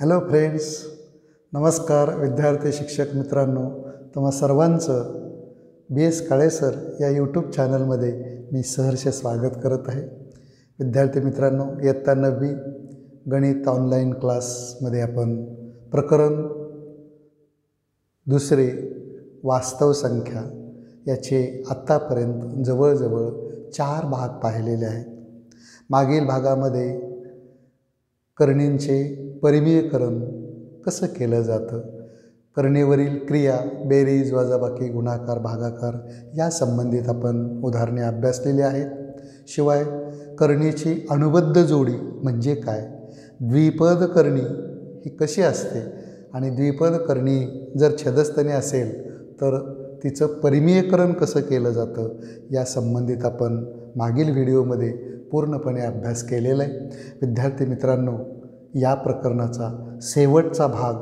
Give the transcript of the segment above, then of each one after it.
Hello friends नमस्कार विद्यार्थी शिक्षक मित्रांनो. तुम्हा सर्वांचं बी एस काळे सर या यूट्यूब चॅनलमध्ये मी सहर्ष स्वागत करत आहे. विद्यार्थी मित्रांनो इयत्ता नववी गणित ऑनलाईन क्लासमध्ये आपण प्रकरण दुसरे वास्तव संख्या याचे आत्तापर्यंत जवळजवळ चार भाग पाहिलेले आहेत. मागील भागामध्ये करणींचे परिमीयकरण कसं केलं जातं? कर्णेवरील क्रिया बेरीज वजाबाकी गुणाकार भागाकार या संबंधित आपण उदाहरणे अभ्यासलेली आहेत. शिवाय करणीची अनुबद्ध जोडी म्हणजे काय? द्विपद करणी ही कशी असते? आणि द्विपद करणी जर छदस्थने असेल तर तिचं परिमीयकरण कसं केलं जातं? या संबंधित आपण मागील व्हिडिओमध्ये पूर्णपणे अभ्यास केलेला आहे. विद्यार्थी मित्रांनो या प्रकरणाचा शेवटचा भाग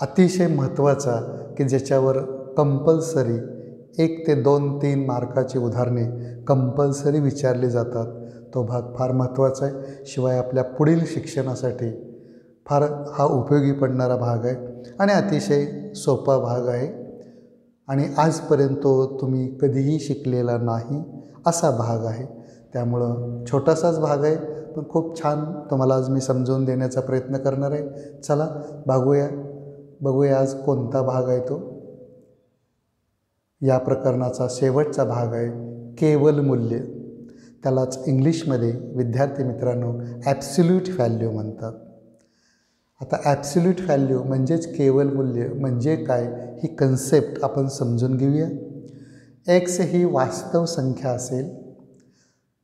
अतिशय महत्त्वाचा की ज्याच्यावर कंपल्सरी एक ते दोन तीन मार्काची उदाहरणे कंपल्सरी विचारली जातात तो भाग फार महत्त्वाचा आहे. शिवाय आपल्या पुढील शिक्षणासाठी फार हा उपयोगी पडणारा भाग आहे आणि अतिशय सोपा भाग आहे. आणि आजपर्यंत तो तुम्ही कधीही शिकलेला नाही असा भाग आहे. त्यामुळं छोटासाच भाग आहे पण खूप छान तुम्हाला आज मी समजवून देण्याचा प्रयत्न करणार आहे. चला बघूया बघूया आज कोणता भाग आहे तो. या प्रकरणाचा शेवटचा भाग आहे केवल मूल्य. त्यालाच इंग्लिशमध्ये विद्यार्थी मित्रांनो ॲब्सल्यूट व्हॅल्यू म्हणतात. आता ॲब्सल्यूट व्हॅल्यू म्हणजेच केवल मूल्य म्हणजे काय? ही कन्सेप्ट आपण समजून घेऊया. एक्स ही वास्तव संख्या असेल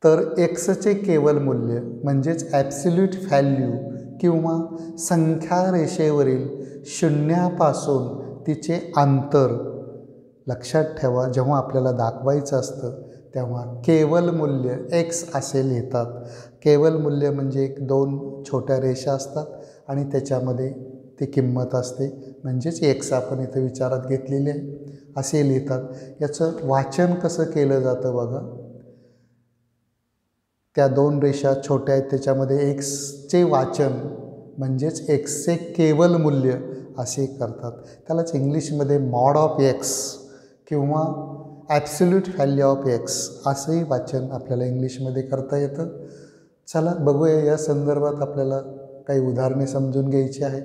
तर एक्सचे केवल मूल्य म्हणजेच ॲप्सिल्यूट व्हॅल्यू किंवा संख्या रेषेवरील शून्यापासून तिचे अंतर लक्षात ठेवा. जेव्हा आपल्याला दाखवायचं असतं तेव्हा केवल मूल्य एक्स असे लिहितात. केवल मूल्य म्हणजे एक दोन छोट्या रेषा असतात. आणि त्याच्यामध्ये ती किंमत असते. म्हणजेच एक्स आपण इथं विचारात घेतलेली आहे. असे लिहितात. याचं वाचन कसं केलं जातं बघा. त्या दोन रेषा छोट्या आहेत. त्याच्यामध्ये एक्सचे वाचन म्हणजेच एक्सचे केवल मूल्य असे करतात. त्यालाच इंग्लिशमध्ये मॉड ऑफ एक्स किंवा ॲप्सल्यूट व्हॅल्यू ऑफ एक्स असंही वाचन आपल्याला इंग्लिशमध्ये करता येतं. चला बघूया या संदर्भात आपल्याला काही उदाहरणे समजून घ्यायची आहेत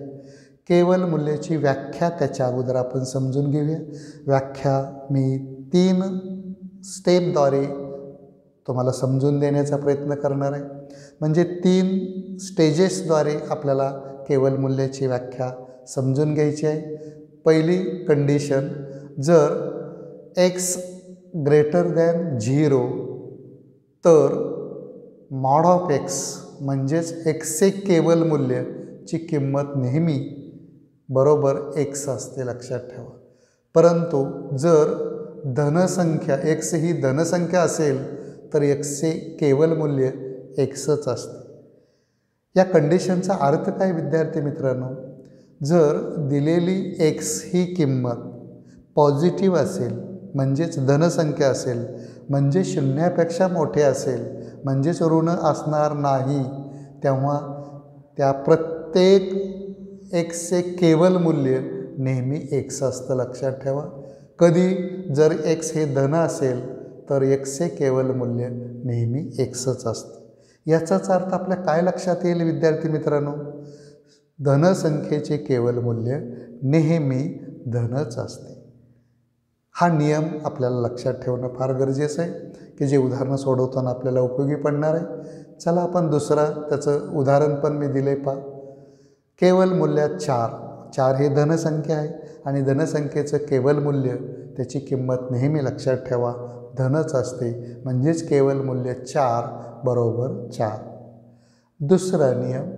केवल मूल्याची व्याख्या त्याच्या अगोदर आपण समजून घेऊया. व्याख्या मी तीन स्टेपद्वारे तुम्हाला समजून देण्याचा प्रयत्न करणार आहे. म्हणजे तीन स्टेजेसद्वारे आपल्याला केवल मूल्याची व्याख्या समजून घ्यायची आहे. पहिली कंडिशन जर एक्स ग्रेटर दॅन झिरो तर मॉड ऑफ एक्स म्हणजेच एक्से केवल मूल्यची किंमत नेहमी बरोबर एक्स असते लक्षात ठेवा. परंतु जर धनसंख्या एक्स ही धनसंख्या असेल तर एक्सचे केवल मूल्य एक्सच असते. या कंडिशनचा अर्थ काय विद्यार्थी मित्रांनो? जर दिलेली एक्स ही किंमत पॉझिटिव्ह असेल म्हणजेच धनसंख्या असेल म्हणजे शून्यापेक्षा मोठे असेल म्हणजेच ऋण असणार नाही. तेव्हा त्या प्रत्येक एक्सचे केवल मूल्य नेहमी एक्स असतं. लक्षात ठेवा. कधी जर एक्स हे धन असेल तर एक्सचे केवल मूल्य नेहमी एक्सच असतं. याचाच अर्थ आपल्या काय लक्षात येईल विद्यार्थी मित्रांनो? धनसंख्येचे केवल मूल्य नेहमी धनच असते. हा नियम आपल्याला लक्षात ठेवणं फार गरजेचं आहे. की जे उदाहरणं सोडवताना आपल्याला उपयोगी पडणार आहे. चला आपण दुसरा त्याचं उदाहरण पण मी दिले पा केवल मूल्यात चार. चार हे धनसंख्या आहे आणि धनसंख्येचं केवल मूल्य त्याची किंमत नेहमी लक्षात ठेवा. धनच असते म्हणजेच केवल मूल्य चार बरोबर चार. दुसरा नियम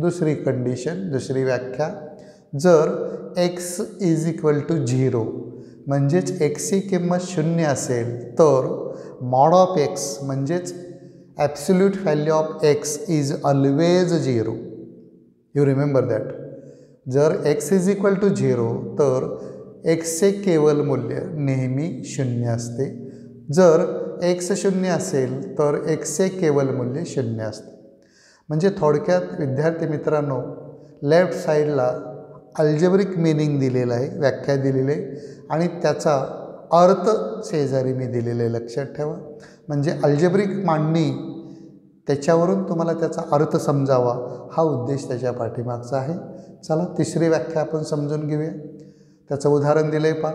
दुसरी कंडिशन दुसरी व्याख्या. जर X is equal to zero म्हणजेच एक्सची किंमत शून्य असेल तर मॉड ऑफ एक्स म्हणजेच absolute value of x is always zero you remember that जर x is equal to zero तर एक्सचे केवल मूल्य नेहमी शून्य असते. जर एक्स शून्य असेल तर एक्सचे केवल मूल्य शून्य असते. म्हणजे थोडक्यात विद्यार्थी मित्रांनो लेफ्ट साईडला अल्जेब्रिक मिनिंग दिलेलं आहे व्याख्या दिलेली आहे आणि त्याचा अर्थ शेजारी मी दिलेलं आहे लक्षात ठेवा. म्हणजे अल्जेब्रिक मांडणी त्याच्यावरून तुम्हाला त्याचा अर्थ समजावा. हा उद्देश त्याच्या पाठीमागचा आहे. चला तिसरी व्याख्या आपण समजून घेऊया. त्याचं उदाहरण दिलं आहे पा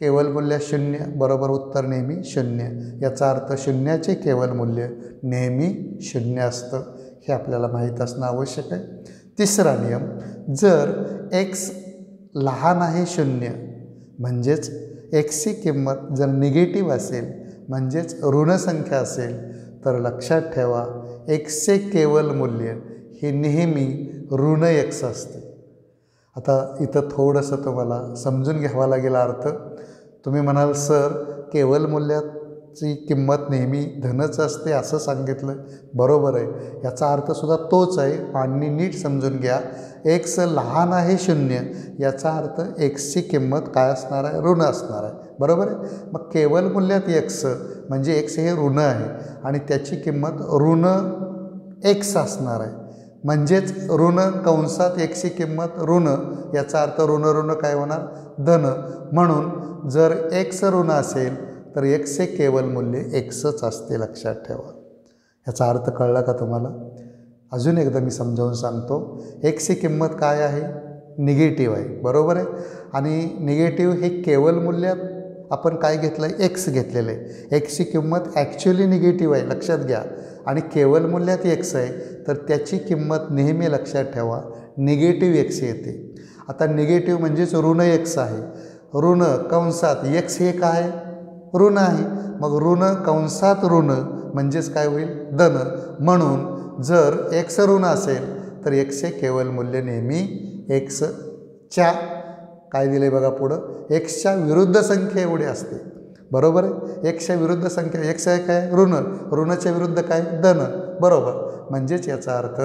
केवल मूल्य शून्य बरोबर उत्तर नेहमी शून्य. याचा अर्थ शून्याचे केवल मूल्य नेहमी शून्य असतं. हे आपल्याला माहीत असणं आवश्यक आहे. तिसरा नियम जर एक्स लहान आहे शून्य म्हणजेच एक्सची किंमत जर निगेटिव्ह असेल म्हणजेच ऋणसंख्या असेल तर लक्षात ठेवा एक्सचे केवल मूल्य हे नेहमी ऋण एक्स असते. आता इथं थोडंसं तुम्हाला समजून घ्यावा लागेल अर्थ. तुम्ही म्हणाल सर केवल मूल्यात ची किंमत नेहमी धनच असते असं सांगितलं. बरोबर आहे. याचा अर्थसुद्धा तोच आहे. आणि नीट समजून घ्या. एक्स लहान आहे शून्य. याचा अर्थ एक्सची किंमत काय असणार आहे? ऋण असणार आहे. बरोबर आहे? मग केवल मूल्यात एक्स म्हणजे एक्स हे ऋण आहे. आणि त्याची किंमत ऋण एक्स असणार आहे. म्हणजेच ऋण कंसात एकची किंमत ऋण. याचा अर्थ ऋण ऋण काय होणार? धन. म्हणून जर एक्स ऋण असेल तर एक्सचे केवल मूल्य एक्सच असते लक्षात ठेवा. याचा अर्थ कळला का तुम्हाला? अजून एकदा मी समजावून सांगतो. एक्सची किंमत काय आहे? निगेटिव्ह आहे. बरोबर आहे? आणि निगेटिव्ह हे केवल मूल्यात आपण काय घेतलं आहे एक्स घेतलेलं आहे. एक्सची किंमत ॲक्च्युली निगेटिव्ह आहे. लक्षात घ्या. आणि केवल मूल्यात एक्स आहे. तर त्याची किंमत नेहमी लक्षात ठेवा. निगेटिव्ह एक्स येते. आता निगेटिव्ह म्हणजेच ऋण एक्स आहे. ऋण कंसात एक्स हे काय? ऋण आहे. मग ऋण कंसात ऋण म्हणजेच काय होईल? धन. म्हणून जर एक्स ऋण असेल तर एक्सचे केवल मूल्य नेहमी एक्सच्या काय दिले बघा पुढं? एक्सच्या विरुद्ध संख्या एवढी असते. बरोबर आहे? एक्सच्या विरुद्ध संख्या एक्स आहे काय? ऋण. ऋणाच्या विरुद्ध काय? धन. बरोबर. म्हणजेच याचा अर्थ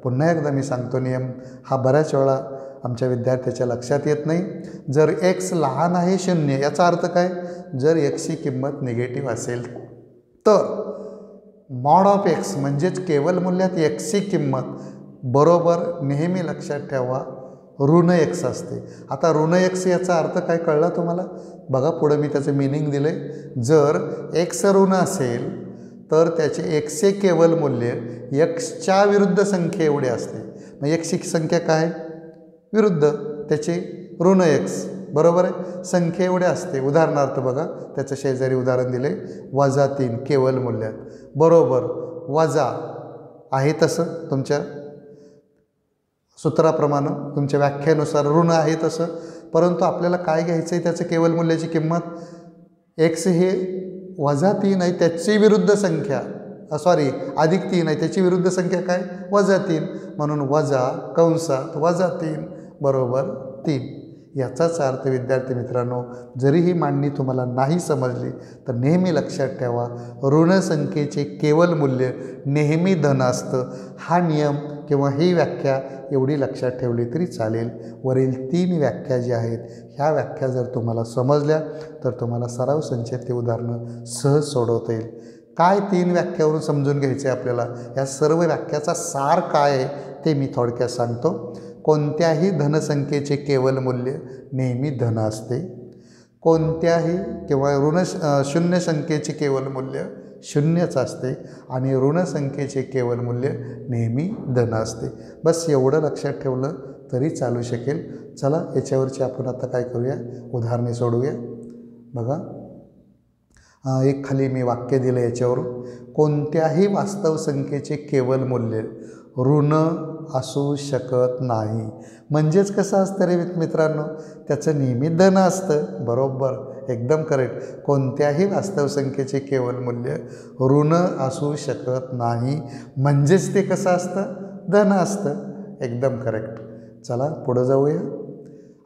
पुन्हा एकदा मी सांगतो नियम हा बऱ्याच वेळा आमच्या विद्यार्थ्याच्या लक्षात येत नाही. जर एक्स लहान आहे शून्य याचा अर्थ काय? जर एक्सची किंमत निगेटिव्ह असेल तर मॉड ऑफ एक्स म्हणजेच केवल मूल्यात एक्सची किंमत बरोबर नेहमी लक्षात ठेवा ऋण एक्स असते. आता ऋण एक्स याचा अर्थ काय कळला तुम्हाला? बघा पुढं मी त्याचं मिनिंग दिलं जर एक्स ऋण असेल तर त्याचे एक्सचे केवल मूल्य एक्सच्या विरुद्ध संख्ये एवढे असते. मग एक्सची संख्या काय? विरुद्ध त्याचे ऋण एक्स बरोबर आहे? संख्या एवढे असते. उदाहरणार्थ बघा त्याचं शेजारी उदाहरण दिले वजा तीन केवल मूल्यात. बरोबर वजा आहे तसं तुमच्या सूत्राप्रमाणे तुमच्या व्याख्येनुसार ऋण आहे तसं. परंतु आपल्याला काय घ्यायचं आहे त्याचं केवल मूल्याची किंमत? एक्स हे वजा तीन आहे त्याची विरुद्ध संख्या. सॉरी अधिक तीन आहे त्याची विरुद्ध संख्या काय? वजा तीन. म्हणून वजा कंसात वजा तीन. बरोबर तीन. याचाच अर्थ विद्यार्थी मित्रांनो जरी ही मांडणी तुम्हाला नाही समजली तर नेहमी लक्षात ठेवा ऋणसंख्येचे केवल मूल्य नेहमी धन असतं. हा नियम किंवा ही व्याख्या एवढी लक्षात ठेवली तरी चालेल. वरील तीन व्याख्या ज्या आहेत ह्या व्याख्या जर तुम्हाला समजल्या तर तुम्हाला सराव संचेतली उदाहरणं सहज सोडवता येईल. काय तीन व्याख्यावरून समजून घ्यायचे आपल्याला? या सर्व व्याख्याचा सार काय आहे ते मी थोडक्यात सांगतो. कोणत्याही धनसंख्येचे केवल मूल्य नेहमी धन असते. कोणत्याही किंवा ऋण शून्य संख्येचे केवल मूल्य शून्यच असते आणि ऋणसंख्येचे केवल मूल्य नेहमी धन असते. बस एवढं लक्षात ठेवलं तरी चालू शकेल. चला याच्यावरची आपण आता काय करूया? उदाहरणे सोडूया. बघा. एक खाली मी वाक्य दिलं याच्यावरून. कोणत्याही वास्तव संख्येचे केवल मूल्य ऋण असू शकत नाही. म्हणजेच कसं असतं रे मित्रांनो? त्याचं नेहमी धन असतं. बरोबर? एकदम करेक्ट कोणत्याही वास्तव संख्येचे केवल मूल्य ऋण असू शकत नाही. म्हणजेच ते कसं असतं? धन असतं. एकदम करेक्ट चला पुढं जाऊया.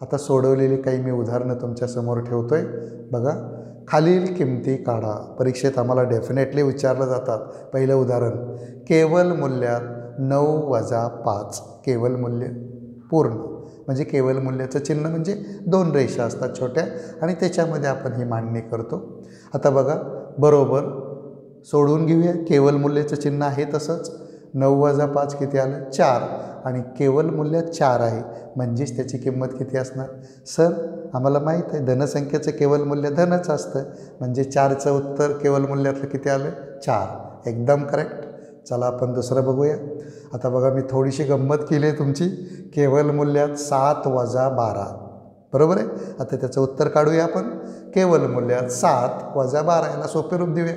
आता सोडवलेली काही मी उदाहरणं तुमच्यासमोर ठेवतो आहे बघा खालील किमती काढा. परीक्षेत आम्हाला डेफिनेटली विचारलं जातात. पहिलं उदाहरण केवल मूल्यात नऊ वजा पाच केवल मूल्य पूर्ण. म्हणजे केवल मूल्याचं चिन्ह म्हणजे दोन रेषा असतात छोट्या आणि त्याच्यामध्ये आपण ही मांडणी करतो. आता बघा बरोबर सोडून घेऊया. केवल मूल्याचं चिन्ह आहे तसंच नऊ वजा पाच किती आलं? चार. आणि केवल मूल्य चार आहे. म्हणजेच त्याची किंमत किती असणार? सर आम्हाला माहीत आहे धनसंख्येचं केवल मूल्य धनच असतं. म्हणजे चारचं उत्तर केवल मूल्यातलं किती आलं? चार. एकदम करेक्ट चला आपण दुसरं बघूया. आता बघा मी थोडीशी गंमत केली आहे तुमची. केवल मूल्यात सात वजा बारा. बरोबर आहे? आता त्याचं उत्तर काढूया आपण. केवल मूल्यात सात वजा बारा याला सोपे रूप देऊया.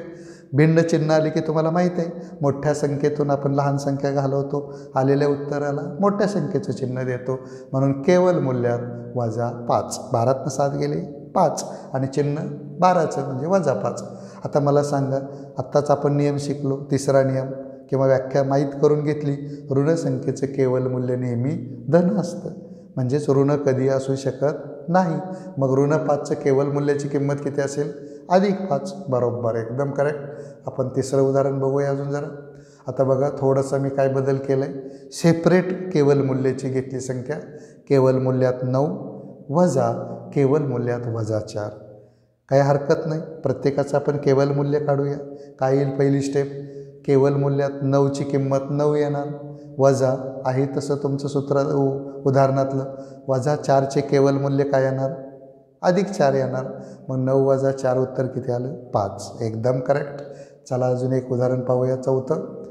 भिन्न चिन्ह आली की तुम्हाला माहीत आहे. मोठ्या संख्येतून आपण लहान संख्या घालवतो. आलेल्या उत्तराला मोठ्या संख्येचं चिन्ह देतो. म्हणून केवल मूल्यात वजा पाच. बारातनं सात गेले पाच. आणि चिन्ह बाराचं म्हणजे वजा पाच. आता मला सांगा आत्ताच आपण नियम शिकलो तिसरा नियम. किंवा व्याख्या माहीत करून घेतली ऋणसंख्येचं केवल मूल्य नेहमी धन असतं. म्हणजेच ऋण कधी असू शकत नाही. मग ऋण पाचचं केवल मूल्याची किंमत किती असेल? अधिक पाच. बरोबर. एकदम करेक्ट आपण तिसरं उदाहरण बघूया अजून जरा. आता बघा थोडंसं मी काय बदल केलं आहे सेपरेट केवल मूल्याची घेतली संख्या. केवल मूल्यात नऊ वजा केवल मूल्यात वजा चार. काही हरकत नाही. प्रत्येकाचं आपण केवल मूल्य काढूया. काय येईल पहिली स्टेप केवल मूल्यात नऊची किंमत नऊ येणार. वजा आहे तसं तुमचं सूत्र उदाहरणातलं. वजा चारचे केवल मूल्य काय येणार? अधिक चार येणार. मग नऊ वजा चार उत्तर किती आलं? पाच. एकदम करेक्ट चला अजून एक उदाहरण पाहूया चौथं.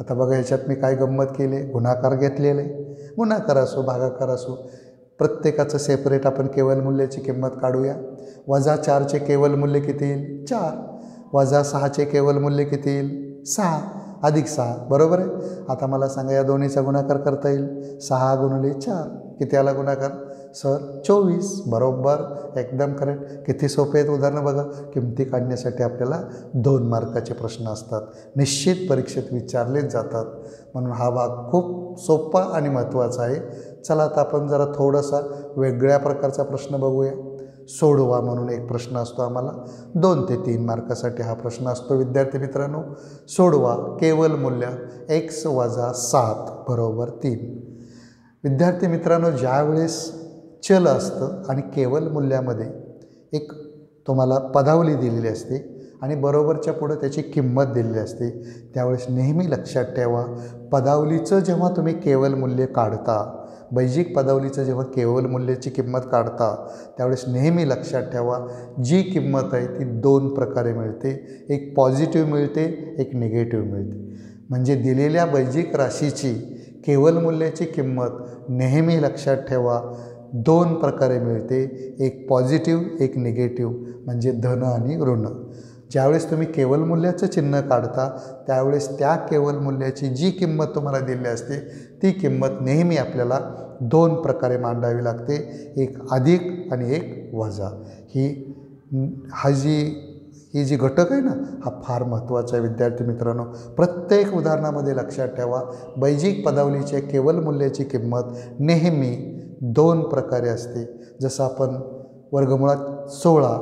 आता बघा ह्याच्यात मी काय गंमत केले? गुन्हाकार घेतलेले. गुन्हाकार असो भागाकार असो प्रत्येकाचं सेपरेट आपण केवल मूल्याची किंमत काढूया. वजा चारचे केवल मूल्य किती येईल? चार. वजा सहाचे केवल मूल्य किती येईल? सहा. अधिक सहा. बरोबर आहे? आता मला सांगा या दोन्हीचा गुणाकार करता येईल. सहा गुणले चार. किती आला गुणाकार? सर चोवीस. बरोबर. एकदम करेक्ट किती सोपे आहेत उदाहरणं बघा. किमती काढण्यासाठी आपल्याला दोन मार्काचे प्रश्न असतात. निश्चित परीक्षेत विचारलेच जातात. म्हणून हा भाग खूप सोपा आणि महत्त्वाचा आहे. चला आता आपण जरा थोडासा वेगळ्या प्रकारचा प्रश्न बघूया. सोडवा म्हणून एक प्रश्न असतो आम्हाला. दोन ते तीन मार्कासाठी हा प्रश्न असतो विद्यार्थी मित्रांनो. सोडवा केवल मूल्य एक्स वजा सात बरोबर तीन. विद्यार्थी मित्रांनो ज्यावेळेस चल असतं आणि केवल मूल्यामध्ये एक तुम्हाला पदावली दिलेली असते आणि बरोबरच्या पुढं त्याची किंमत दिलेली असते त्यावेळेस नेहमी लक्षात ठेवा पदावलीचं जेव्हा तुम्ही केवल मूल्य काढता बैजिक पदावलीचं जेव्हा केवल मूल्याची किंमत काढता त्यावेळेस नेहमी लक्षात ठेवा जी किंमत आहे ती दोन प्रकारे मिळते. एक पॉझिटिव्ह मिळते एक निगेटिव्ह मिळते. म्हणजे दिलेल्या बैजिक राशीची केवल मूल्याची किंमत नेहमी लक्षात ठेवा दोन प्रकारे मिळते. एक पॉझिटिव्ह एक निगेटिव्ह म्हणजे धन आणि ऋण. ज्यावेळेस तुम्ही केवल मूल्याचं चिन्ह काढता त्यावेळेस त्या केवल मूल्याची जी किंमत तुम्हाला दिली असते ती किंमत नेहमी आपल्याला दोन प्रकारे मांडावी लागते एक अधिक आणि एक वजा. ही हा जी ही जी घटक आहे ना हा फार महत्त्वाचा आहे विद्यार्थी मित्रांनो. प्रत्येक उदाहरणामध्ये लक्षात ठेवा बैजिक पदावलीच्या केवल मूल्याची किंमत नेहमी दोन प्रकारे असते. जसं आपण वर्गमुळात सोळा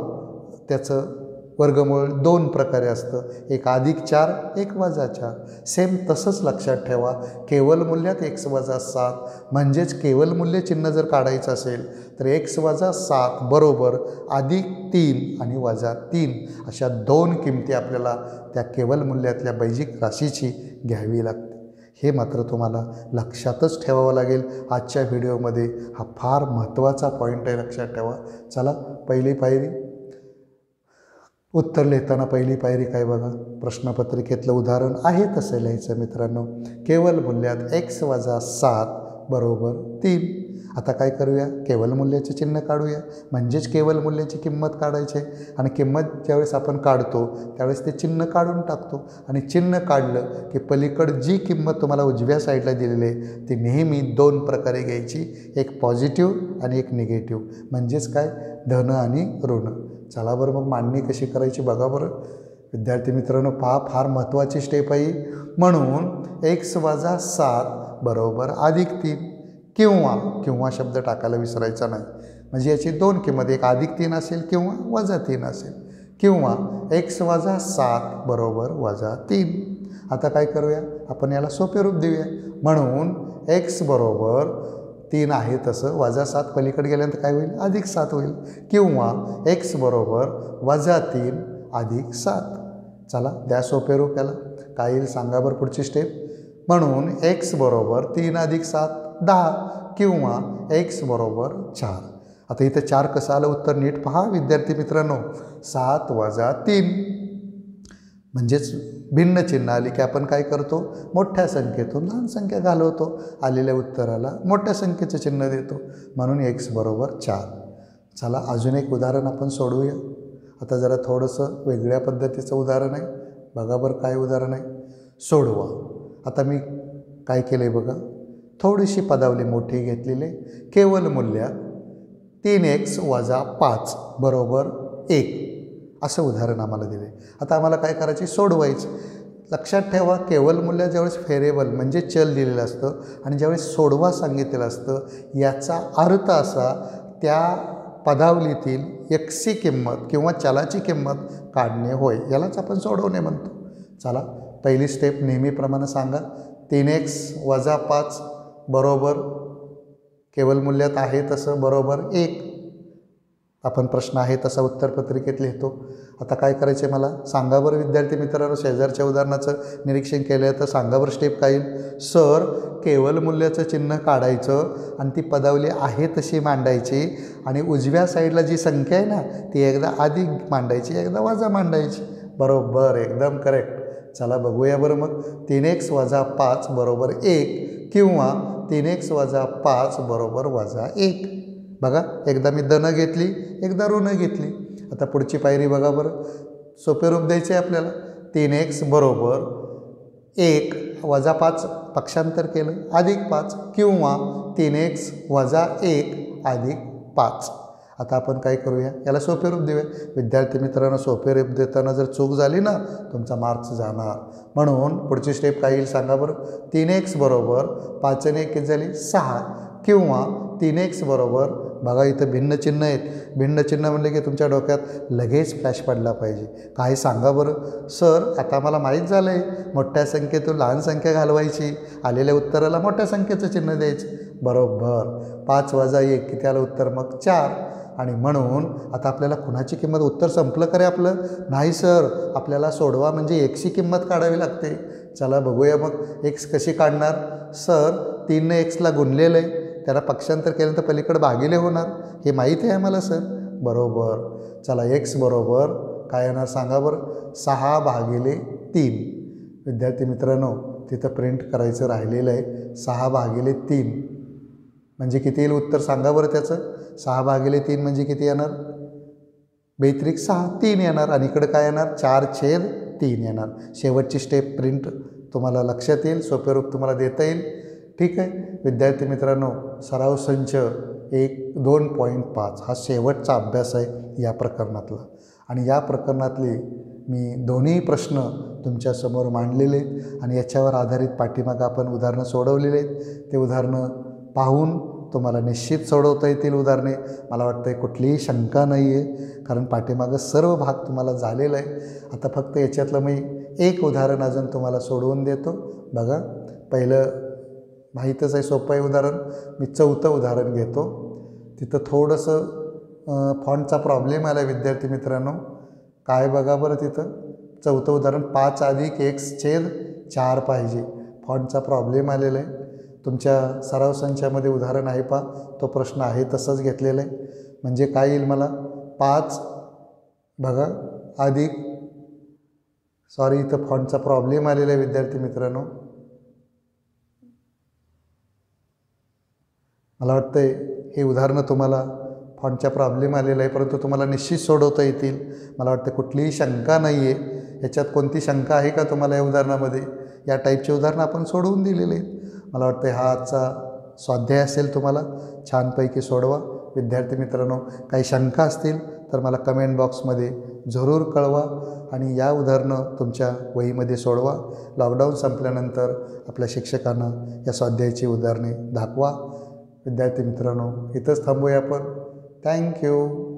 त्याचं वर्गमूळ दोन प्रकारे असतं. एक अधिक चार एक वजा चार. सेम तसंच लक्षात ठेवा. केवल मूल्यात एक्स वजा सात. म्हणजेच केवल मूल्य चिन्ह जर काढायचं असेल तर एक्स वजा सात बरोबर अधिक तीन आणि वजा तीन अशा दोन किमती आपल्याला त्या केवल मूल्यातल्या बैजिक राशीची घ्यावी लागते. हे मात्र तुम्हाला लक्षातच ठेवावं लागेल. आजच्या व्हिडिओमध्ये हा फार महत्त्वाचा पॉईंट आहे लक्षात ठेवा. चला पहिली पायरी. उत्तर लिहिताना पहिली पायरी काय बघा? प्रश्नपत्रिकेतलं उदाहरण आहे तसं लिहायचं मित्रांनो. केवल मूल्यात एक्स वजा सात बरोबर तीन. आता काय करूया? केवल मूल्याचे चिन्ह काढूया. म्हणजेच केवल मूल्याची किंमत काढायची. आहे आणि किंमत ज्यावेळेस आपण काढतो त्यावेळेस ते चिन्ह काढून टाकतो. आणि चिन्ह काढलं की पलीकड जी किंमत तुम्हाला उजव्या साईडला दिलेली आहे ती नेहमी दोन प्रकारे घ्यायची. एक पॉझिटिव्ह आणि एक निगेटिव्ह. म्हणजेच काय? धन आणि ऋण. चला बरं मग मांडणी कशी करायची बघा बरं. विद्यार्थी मित्रांनो पहा फार महत्त्वाची स्टेप आहे म्हणून एक्स वजा सात बरोबर अधिक तीन किंवा किंवा शब्द टाकायला विसरायचा नाही. म्हणजे याची दोन किंमत एक अधिक तीन असेल किंवा वजा तीन असेल. किंवा एक्स वजा सात बरोबर वजा तीन. आता काय करूया? आपण याला सोपे रूप देऊया. म्हणून एक्स बरोबर तीन आहे तसं. वजा सात पलीकडे गेल्यानंतर काय होईल? अधिक सात होईल. किंवा एक्स बरोबर वजा तीन अधिक सात. चला द्या सोपे रूप याला. काय येईल? सांगा बरं पुढची स्टेप म्हणून एक्स बरोबर तीन अधिक सात दहा. किंवा एक्स बरोबर चार. आता इथं चार कसं आलं? उत्तर नीट पहा विद्यार्थी मित्रांनो. सात वजा तीन. म्हणजेच भिन्न चिन्ह आली की आपण काय करतो? मोठ्या संख्येतून लहान संख्या घालवतो. आलेल्या उत्तराला मोठ्या संख्येचं चिन्ह देतो. म्हणून एक्स बरोबर चार. चला अजून एक उदाहरण आपण सोडवूया. आता जरा थोडंसं वेगळ्या पद्धतीचं उदाहरण आहे. बघा बरं काय उदाहरण आहे. सोडवा. आता मी काय केलं आहे बघा? थोडीशी पदावली मोठी घेतलेली आहे. मूल्यात तीन एक्स वजा पाच बरोबर एक. असं उदाहरण आम्हाला दिले. आता आम्हाला काय करायची? सोडवायचं. लक्षात ठेवा केवल मूल्य ज्यावेळेस फेरेबल म्हणजे चल दिलेलं असतं आणि ज्यावेळेस सोडवा सांगितलेलं असतं याचा अर्थ असा त्या पदावलीतील एक्सी किंमत किंवा चलाची किंमत काढणे होय यालाच आपण सोडवणे म्हणतो. चला पहिली स्टेप नेहमीप्रमाणे सांगा. तीन एक्स वजा पाच बरोबर केवल मूल्यात आहे तसं बरोबर एक. आपण प्रश्न आहे तसा उत्तरपत्रिकेत लिहितो. आता काय करायचे मला? सांगा बरं विद्यार्थी मित्रांनो शेजारच्या उदाहरणाचं निरीक्षण केलं तर सांगा बरं स्टेप काय येईल? सर केवल मूल्याचं चिन्ह काढायचं आणि ती पदावली आहे तशी मांडायची आणि उजव्या साईडला जी संख्या आहे ना ती एकदा आधी मांडायची एकदा वजा मांडायची. बरोबर एकदम करेक्ट चला बघूया बरं मग. तीन एक्स वजा पाच बरोबर एक किंवा तीन एक्स वजा पाच बरोबर वजा एक. बघा एकदा मी दनं घेतली एकदा ऋणं घेतली. आता पुढची पायरी बघा बरं. सोपे रूप द्यायचे आहे आपल्याला. तीन एक्स बरोबर एक वजा पाच पक्षांतर केलं. अधिक पाच किंवा तीन एक्स वजा एक अधिक पाच. आता आपण काय करूया? याला सोपे रूप देऊया. विद्यार्थी मित्रांनो सोपे रूप देताना जर चूक झाली ना तुमचा मार्क्स जाणार. म्हणून पुढची स्टेप काय येईल सांगा बरं. तीन एक्स बरोबर पाचने एक झाली? सहा. किंवा तीन एक्स बरोबर बघा इथं भिन्न चिन्ह आहेत. भिन्न चिन्ह म्हणले की तुमच्या डोक्यात लगेच फ्लॅश पडला पाहिजे. काय सांगा बरं. सर आता मला माहीत झालं आहे मोठ्या संख्येतून लहान संख्या घालवायची. आलेल्या उत्तराला मोठ्या संख्येचं चिन्ह द्यायचं. बरोबर. पाच वजा एक किती आलं उत्तर? मग चार. आणि म्हणून आता आपल्याला कुणाची किंमत उत्तर संपलं करे आपलं? नाही सर. आपल्याला सोडवा म्हणजे एक्सची किंमत काढावी लागते. चला बघूया मग. एक्स कशी काढणार? सर तीननं एक्सला गुणलेलं आहे. त्याला पक्षांतर केल्यानंतर पलीकडं भागिले होणार. हे माहिती आहे मला सर. बरोबर. चला एक्स बरोबर. काय येणार सांगा बरं. सहा भागिले तीन. विद्यार्थी मित्रांनो तिथं प्रिंट करायचं राहिलेलं आहे. सहा भागिले तीन. म्हणजे किती येईल उत्तर सांगा बरं त्याचं. सहा भागिले तीन म्हणजे किती येणार? बेत्रिक सहा तीन येणार. आणि इकडं काय येणार? चार छेद तीन येणार. शेवटची स्टेप प्रिंट तुम्हाला लक्षात येईल. सोपे रूप तुम्हाला देता येईल. ठीक आहे? विद्यार्थी मित्रांनो सराव संच एक दोन पॉईंट पाच हा शेवटचा अभ्यास आहे या प्रकरणातला. आणि या प्रकरणातले मी दोन्ही प्रश्न तुमच्यासमोर मांडलेले आहेत आणि याच्यावर आधारित पाठीमागं आपण उदाहरणं सोडवलेले आहेत. ते उदाहरणं पाहून तुम्हाला निश्चित सोडवता येतील उदाहरणे. मला वाटतं आहे कुठलीही शंका नाही आहे कारण पाठीमागं सर्व भाग तुम्हाला झालेला आहे. आता फक्त याच्यातलं मी एक उदाहरण अजून तुम्हाला सोडवून देतो. बघा पहिलं माहीतच आहे सोपं आहे उदाहरण. मी चौथं उदाहरण घेतो. तिथं थोडंसं फॉन्टचा प्रॉब्लेम आला विद्यार्थी मित्रांनो. काय बघा बरं तिथं. चौथं उदाहरण पाच अधिक एक छेद चार पाहिजे. फॉन्टचा प्रॉब्लेम आलेला आहे. तुमच्या सराव संचामध्ये उदाहरण आहे पा तो प्रश्न आहे तसंच घेतलेला आहे. म्हणजे काय येईल मला? पाच बघा अधिक सॉरी इथं फॉन्टचा प्रॉब्लेम आलेला आहे विद्यार्थी मित्रांनो. मला वाटतं हे उदाहरणं तुम्हाला फॉन्टच्या प्रॉब्लेम आलेला आहे परंतु तुम्हाला निश्चित सोडवता येतील. मला वाटतं कुठलीही शंका नाही आहे याच्यात कोणती शंका आहे का तुम्हाला या उदाहरणामध्ये? या टाईपचे उदाहरणं आपण सोडवून दिलेले आहेत. मला वाटतं हा आजचा स्वाध्याय असेल तुम्हाला. छानपैकी सोडवा. विद्यार्थी मित्रांनो काही शंका असतील तर मला कमेंट बॉक्समध्ये जरूर कळवा आणि या उदाहरणं तुमच्या वहीमध्ये सोडवा. लॉकडाऊन संपल्यानंतर आपल्या शिक्षकांना या स्वाध्यायाची उदाहरणे दाखवा. विद्यार्थी मित्रांनो इथंच थांबूया आपण. थँक्यू